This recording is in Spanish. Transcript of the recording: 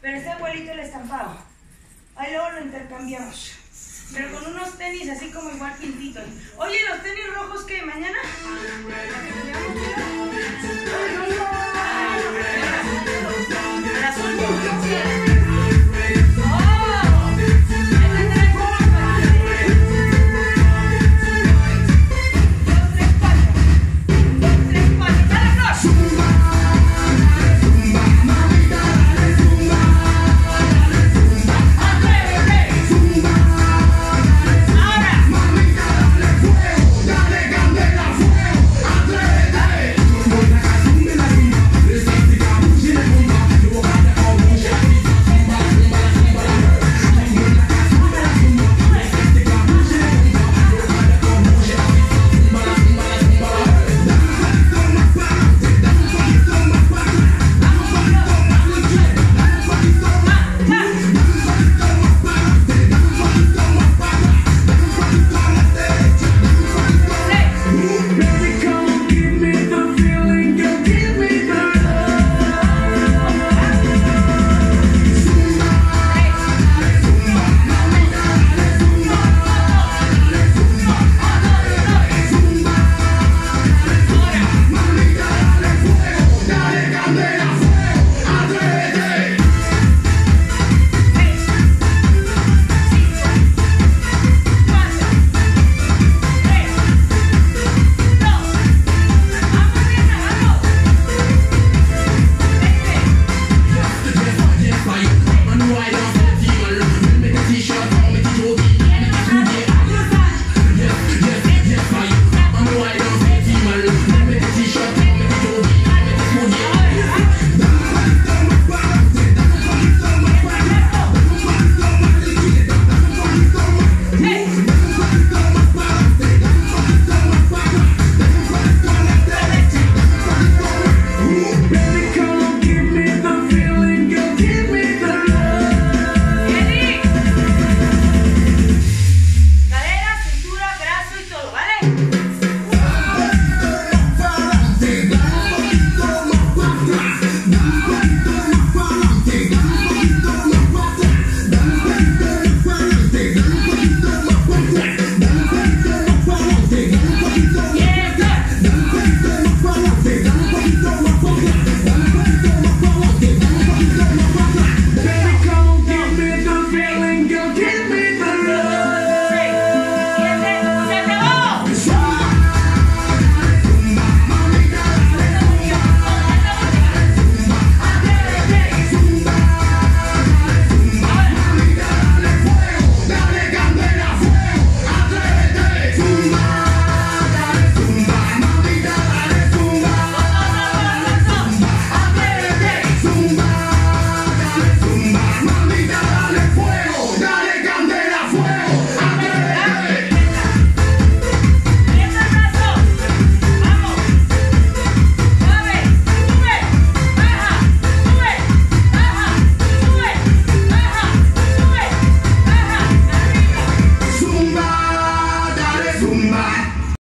pero está igualito el estampado. Ahí luego lo intercambiamos. Pero con unos tenis así como igual pintitos. Oye, ¿los tenis rojos ah, que mañana? Que?